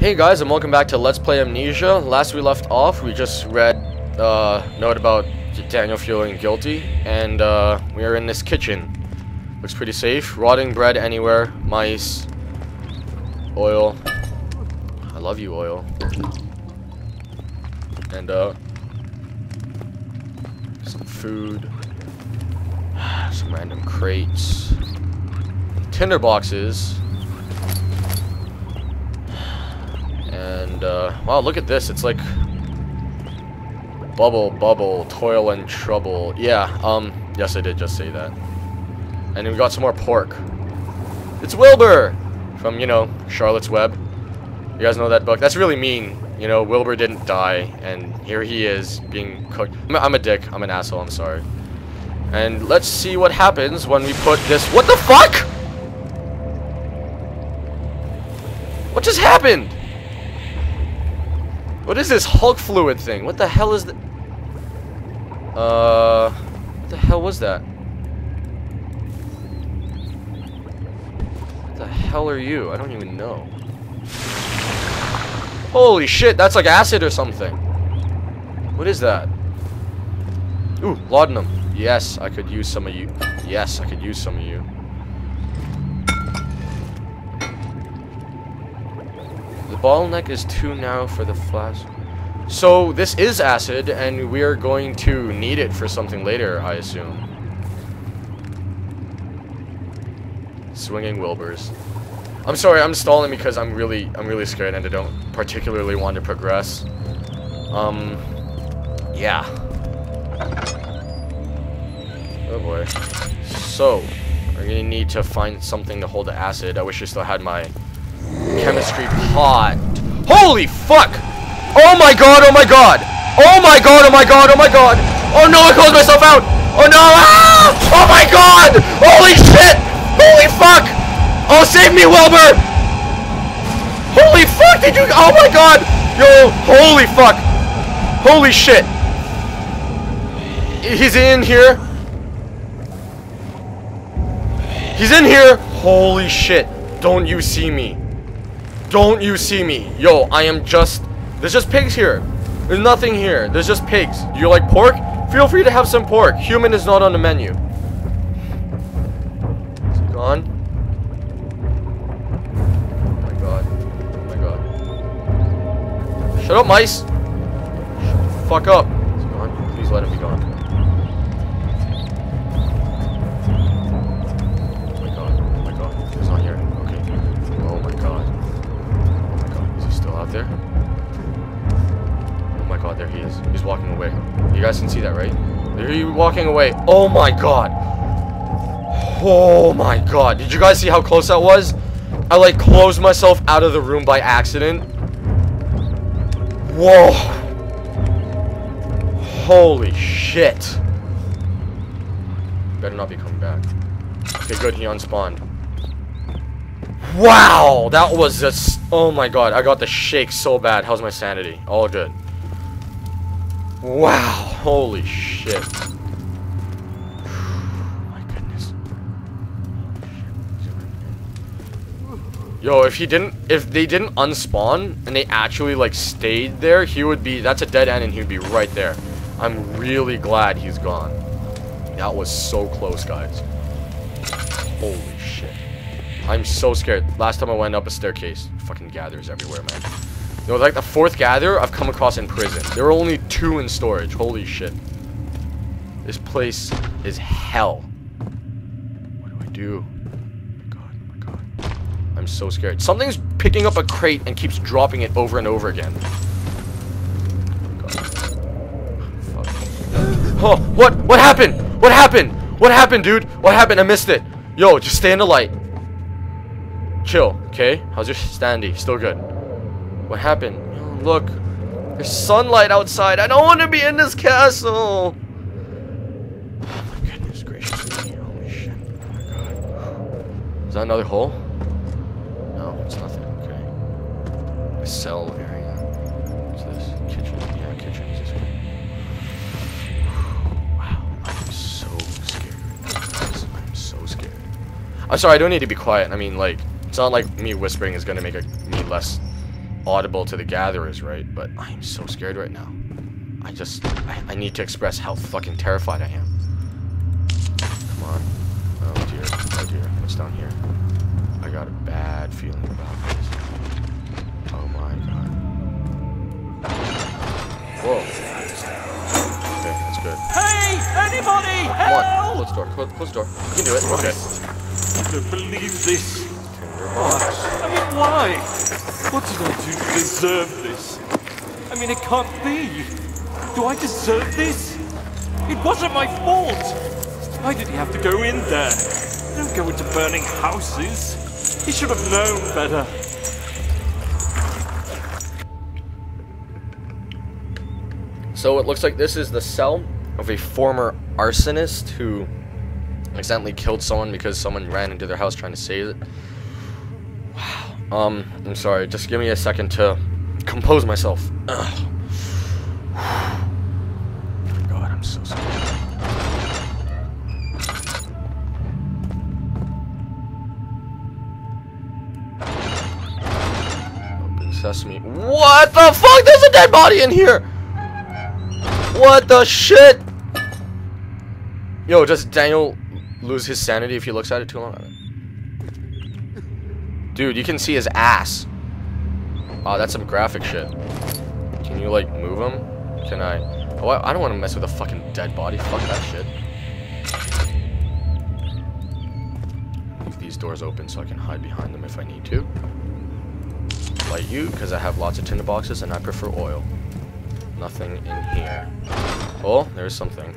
Hey guys, and welcome back to Let's Play Amnesia. Last we left off, we just read a uh, note about Daniel feeling guilty, and uh, we are in this kitchen. Looks pretty safe. Rotting bread anywhere, mice, oil. I love you, oil. And uh, some food, some random crates, tinder And, uh, wow, look at this. It's like bubble, bubble, toil and trouble. Yeah, um, yes, I did just say that. And then we got some more pork. It's Wilbur from, you know, Charlotte's Web. You guys know that book? That's really mean. You know, Wilbur didn't die, and here he is being cooked. I'm I'm a dick. I'm an asshole. I'm sorry. And let's see what happens when we put this. What the fuck? What just happened? What is this Hulk fluid thing? What the hell is that? Uh, what the hell was that? What the hell are you? I don't even know. Holy shit, that's like acid or something. What is that? Ooh, laudanum. Yes, I could use some of you. Yes, I could use some of you. Bottleneck is too narrow for the flask. So this is acid, and we are going to need it for something later, I assume. Swinging Wilburs. I'm sorry, I'm stalling because I'm really, I'm really scared and I don't particularly want to progress. Um, yeah. Oh boy. So, we're gonna need to find something to hold the acid. I wish I still had my chemistry pot. Holy fuck! Oh my god, oh my god! Oh my god, oh my god, oh my god! Oh no, I closed myself out! Oh no! Ah! Oh my god! Holy shit! Holy fuck! Oh, save me, Wilbur! Holy fuck, did you- Oh my god! Yo, holy fuck! Holy shit! He's in here. He's in here! Holy shit. Don't you see me. Don't you see me. Yo, I am just... There's just pigs here. There's nothing here. There's just pigs. Do you like pork? Feel free to have some pork. Human is not on the menu. Is he gone? Oh my god. Oh my god. Shut up, mice! Shut fuck up. You guys can see that, right? There he walking away. Oh my god. Oh my god. Did you guys see how close that was? I like closed myself out of the room by accident. Whoa. Holy shit. Better not be coming back. Okay, good. He unspawned. Wow, that was just. Oh my god, I got the shake so bad. How's my sanity? All good. Wow, holy shit. my goodness. Yo, if he didn't, if they didn't unspawn and they actually like stayed there, he would be. That's a dead end, and he would be right there. I'm really glad he's gone. That was so close, guys. Holy shit. I'm so scared. Last time I went up a staircase, fucking gathers everywhere, man. Know, like the fourth gather I've come across in prison. There were only two in storage. Holy shit. This place is hell. What do I do? Oh my god, oh my god. I'm so scared. Something's picking up a crate and keeps dropping it over and over again. Oh, Oh, what? What happened? What happened? What happened, dude? What happened? I missed it. Yo, just stay in the light. Chill, okay? How's your standy? Still good. What happened? Look. There's sunlight outside. I don't want to be in this castle. Oh my goodness gracious. Holy shit. Oh my god. Is that another hole? No, it's nothing. Okay. A cell area. What's this? Kitchen. Yeah, kitchen. Is this way? Wow. I'm so scared. I'm so scared. I'm sorry, I don't need to be quiet. I mean, like, it's not like me whispering is gonna make it, me less audible to the gatherers, right? But I am so scared right now. I just, I, I need to express how fucking terrified I am. Come on. Oh dear, oh dear, what's down here? I got a bad feeling about this. Oh my god. Whoa. Okay, that's good. Hey, anybody, Come on, help! close the door, close, close the door. You can do it, okay. I don't believe this. Your box. I mean, why? What did I do to deserve this? I mean, it can't be. Do I deserve this? It wasn't my fault. Why did he have to go in there? Don't go into burning houses. He should have known better. So it looks like this is the cell of a former arsonist who accidentally killed someone because someone ran into their house trying to save it. Um, I'm sorry. Just give me a second to compose myself. Ugh. God, I'm so sorry. Open sesame. What the fuck? There's a dead body in here! What the shit? Yo, does Daniel lose his sanity if he looks at it too long? Dude, you can see his ass. Oh, that's some graphic shit. Can you, like, move him? Can I? Oh, I I don't want to mess with a fucking dead body. Fuck that shit. Leave these doors open so I can hide behind them if I need to. Light you, because I have lots of tinder boxes and I prefer oil. Nothing in here. Oh, there's something.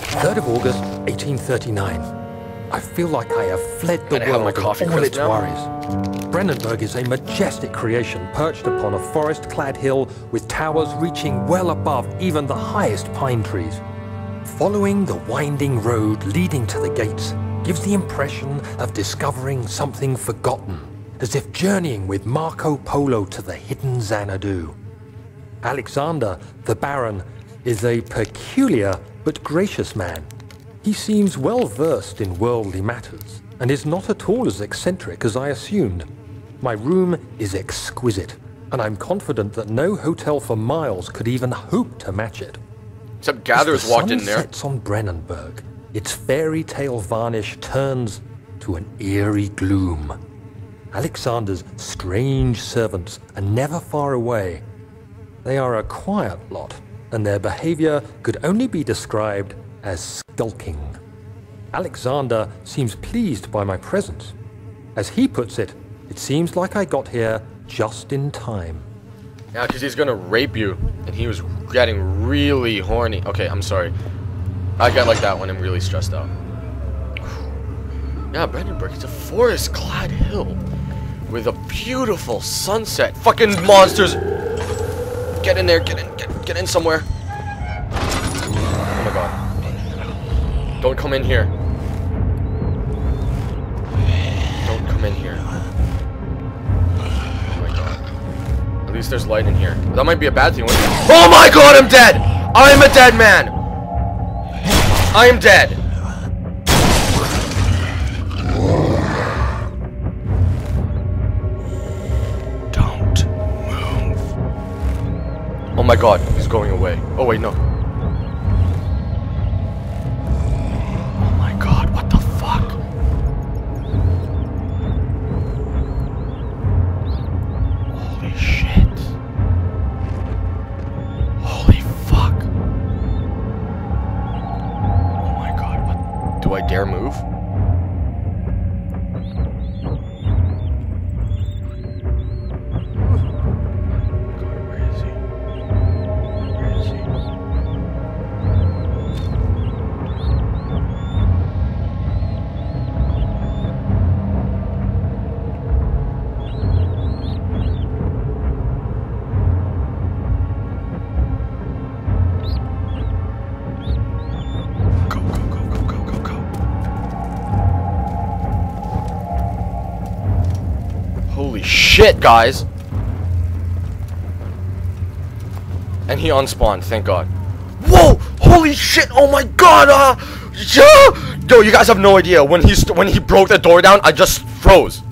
3rd of August, 1839. I feel like I have fled the world of all its now. worries. Brennenburg is a majestic creation perched upon a forest-clad hill with towers reaching well above even the highest pine trees. Following the winding road leading to the gates gives the impression of discovering something forgotten, as if journeying with Marco Polo to the hidden Xanadu. Alexander, the Baron, is a peculiar but gracious man. He seems well versed in worldly matters and is not at all as eccentric as I assumed. My room is exquisite, and I'm confident that no hotel for miles could even hope to match it. Except As Gatherers the walked sun in there. sets on Brennenburg, its fairy tale varnish turns to an eerie gloom. Alexander's strange servants are never far away. They are a quiet lot, and their behavior could only be described as skulking. Alexander seems pleased by my presence. As he puts it, it seems like I got here just in time. Yeah, because he's gonna rape you, and he was getting really horny. Okay, I'm sorry. I get like that when I'm really stressed out. Yeah, Brandenburg, it's a forest-clad hill with a beautiful sunset. Fucking monsters! Get in there, get in, get, get in somewhere. Don't come in here. Don't come in here. Oh my god. At least there's light in here. That might be a bad thing. Oh my god, I'm dead! I'm a dead man! I am dead! Don't move. Oh my god, he's going away. Oh wait, no. Dare move? Shit, guys. And he unspawned, thank god. Whoa! Holy shit! Oh my god! Uh, yeah! Yo, you guys have no idea. When he when he broke the door down, I just froze.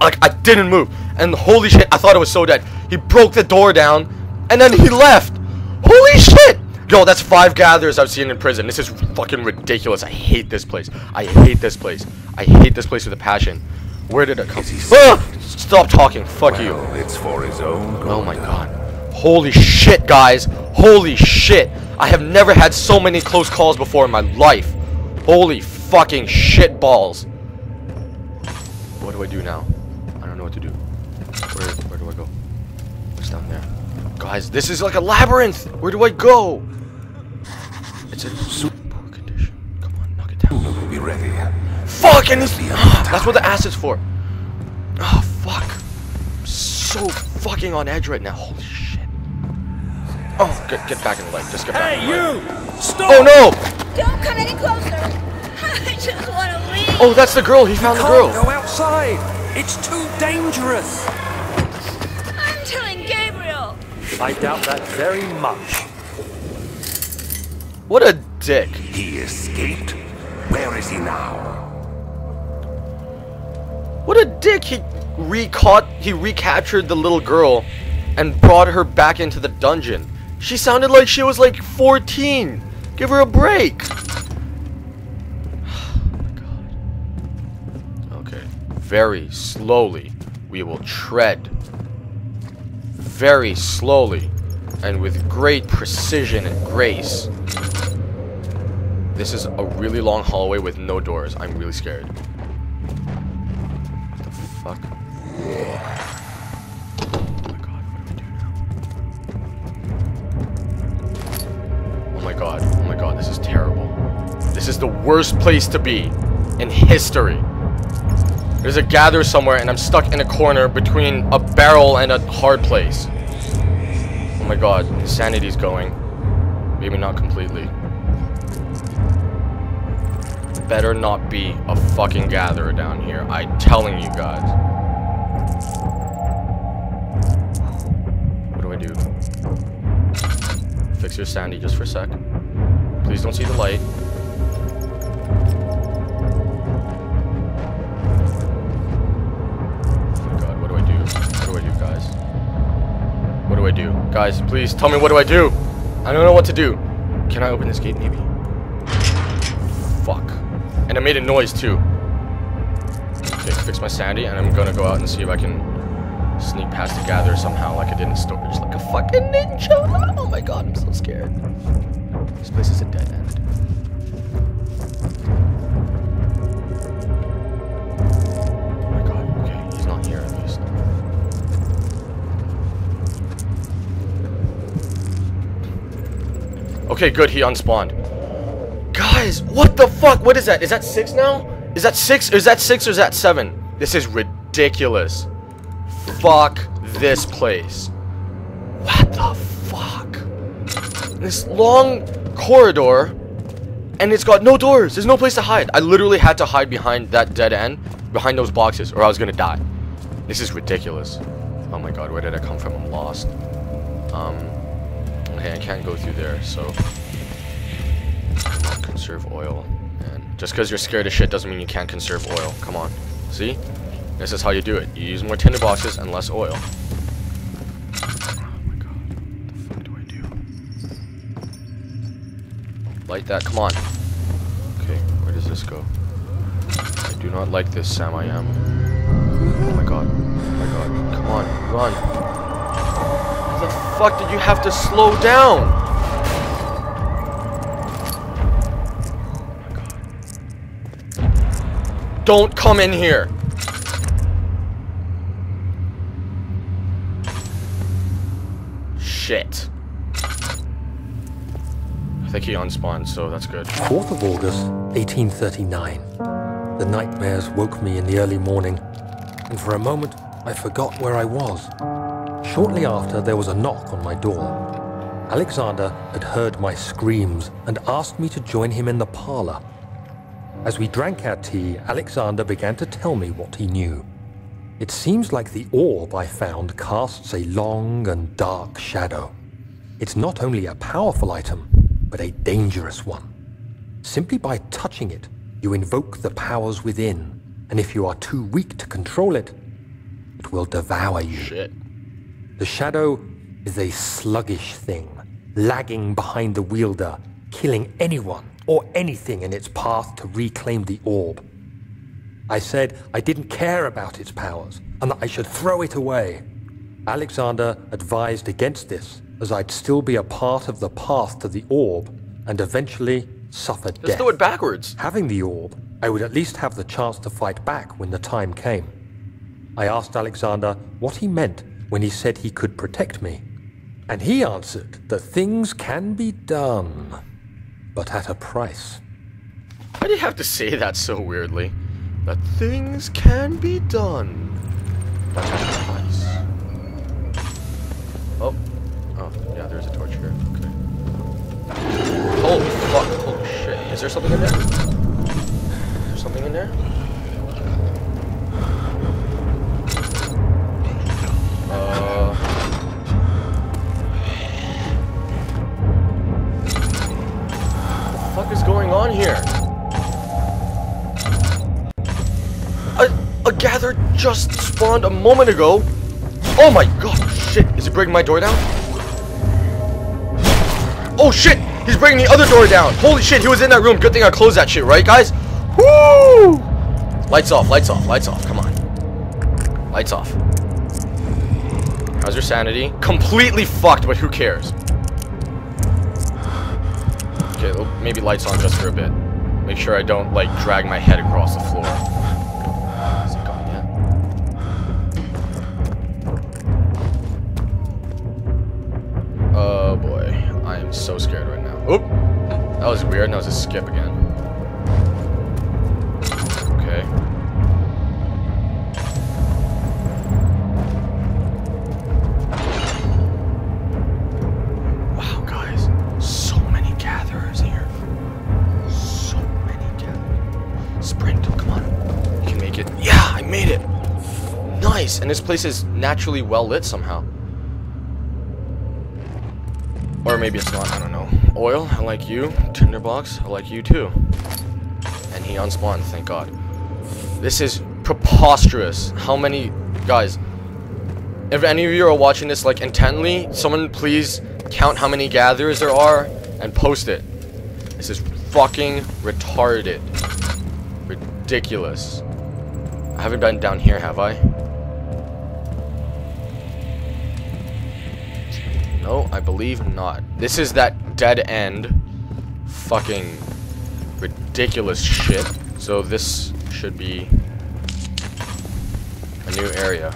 Like I didn't move. and holy shit, I thought it was so dead. He broke the door down, and then he left. Holy shit! Yo, that's five gatherers I've seen in prison. This is fucking ridiculous. I hate this place. I hate this place. I hate this place with a passion. Where did it come from? Ah! Stop talking. Fuck you. It's for his own good. Oh my god. Holy shit, guys. Holy shit. I have never had so many close calls before in my life. Holy fucking shit balls. What do I do now? I don't know what to do. Where, where do I go? What's down there? Guys, this is like a labyrinth. Where do I go? It's in super poor condition. Come on, knock it down. We'll be ready. Fuck! And this, ah, that's what the acid's for. Oh, fuck. I'm so fucking on edge right now. Holy shit. Oh, get, get back in the light. Just get back in the light. you! Stop! Oh no! Don't come any closer. I just want to leave. Oh, that's the girl. He found the Can't girl. go outside! It's too dangerous! I'm telling Gabriel. I doubt that very much. What a dick. He escaped? Where is he now? What a dick. He recaught, he recaptured the little girl and brought her back into the dungeon. She sounded like she was like 14. Give her a break. Oh. Okay. Very slowly, we will tread. Very slowly and with great precision and grace. This is a really long hallway with no doors. I'm really scared. Fuck? Oh? Oh my god, oh my god, this is terrible. This is the worst place to be in history. There's a gather somewhere and I'm stuck in a corner between a barrel and a hard place. Oh my god, sanity's going. Maybe not completely. Better not be a fucking gatherer down here. I'm telling you guys. What do I do? Fix your sandy just for a sec. Please don't see the light. Oh my god, what do I do? What do I do, guys? What do I do? Guys, please tell me what do I do? I don't know what to do. Can I open this gate maybe? And it made a noise too. Okay, fix my sandy and I'm gonna go out and see if I can sneak past the gather somehow like I did in storage like a fucking ninja. Oh my god, I'm so scared. This place is a dead end. Oh my god, okay, he's not here at least. Okay, good, he unspawned. Guys, what the fuck? What is that? Is that six now? Is that six? Is that six or is that seven? This is ridiculous. Fuck this place. What the fuck? This long corridor, and it's got no doors. There's no place to hide. I literally had to hide behind that dead end, behind those boxes, or I was gonna die. This is ridiculous. Oh my god, where did I come from? I'm lost. Um, okay, I can't go through there, so conserve oil. And just because you're scared of shit doesn't mean you can't conserve oil. Come on. See? This is how you do it. You use more tinder boxes and less oil. Oh my god. What the fuck do I do? Light that. Come on. Okay, where does this go? I do not like this, Sam I am. Oh my god. Oh my god. Come on. Run. How the fuck did you have to slow down? Don't come in here. Shit. I think he unspawned, so that's good. 4th of August, 1839. The nightmares woke me in the early morning, and for a moment I forgot where I was. Shortly after, there was a knock on my door. Alexander had heard my screams and asked me to join him in the parlor. As we drank our tea, Alexander began to tell me what he knew. It seems like the orb I found casts a long and dark shadow. It's not only a powerful item, but a dangerous one. Simply by touching it, you invoke the powers within, and if you are too weak to control it, it will devour you. Shit. The shadow is a sluggish thing, lagging behind the wielder, killing anyone or anything in its path to reclaim the orb. I said I didn't care about its powers and that I should throw it away. Alexander advised against this, as I'd still be a part of the path to the orb and eventually suffer Let's death. do it backwards. Having the orb, I would at least have the chance to fight back when the time came. I asked Alexander what he meant when he said he could protect me, and he answered that things can be done, but at a price. Why do you have to say that so weirdly? That things can be done. But at a price. Oh. Oh, yeah, there's a torch here. Okay. Holy fuck. Holy shit. Is there something in there? Is there something in there? Uh. Just spawned a moment ago. Oh my god, shit. Is he breaking my door down? Oh shit, he's breaking the other door down. Holy shit, he was in that room. Good thing I closed that shit, right guys? Woo! Lights off, lights off, lights off. Come on. Lights off. How's your sanity? Completely fucked, but who cares? Okay, maybe lights on just for a bit. Make sure I don't, like, drag my head across the floor. I am so scared right now. Oop! That was weird, that was a skip again. Okay. Wow, guys. So many gatherers here. So many gatherers. Sprint, come on. You can make it. Yeah, I made it. Nice. And this place is naturally well lit somehow. Or maybe it's not, I don't know. Oil, I like you. Tinderbox, I like you too. And he unspawned, thank god. This is preposterous. How many guys? If any of you are watching this like intently, someone please count how many gatherers there are and post it. This is fucking retarded. Ridiculous. I haven't been down here, have I? No, I believe not. This is that dead end. Fucking ridiculous shit. So this should be a new area.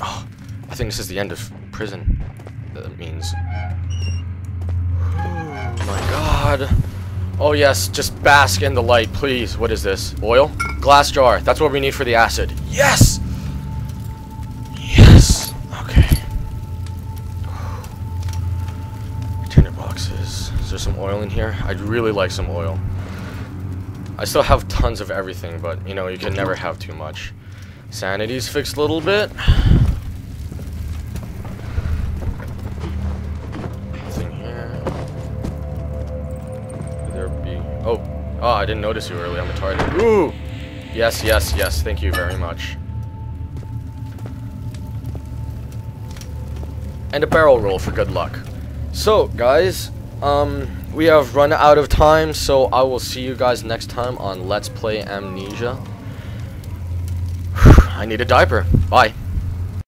Oh, I think this is the end of prison. That means. Oh my god. Oh yes, just bask in the light, please. What is this? Oil? Glass jar. That's what we need for the acid. Yes! Yes! Oil in here? I'd really like some oil. I still have tons of everything, but you know, you can never have too much. Sanity's fixed a little bit. Here. Could there be... Oh. Oh, I didn't notice you earlier. I'm retarded. Ooh! Yes, yes, yes. Thank you very much. And a barrel roll for good luck. So, guys, um, we have run out of time, so I will see you guys next time on Let's Play Amnesia. I need a diaper. Bye.